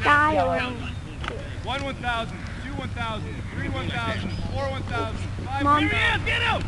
style. One 1,000, two 1,000, three 1,000, four 1,000, five Mom. 1,000. Get out!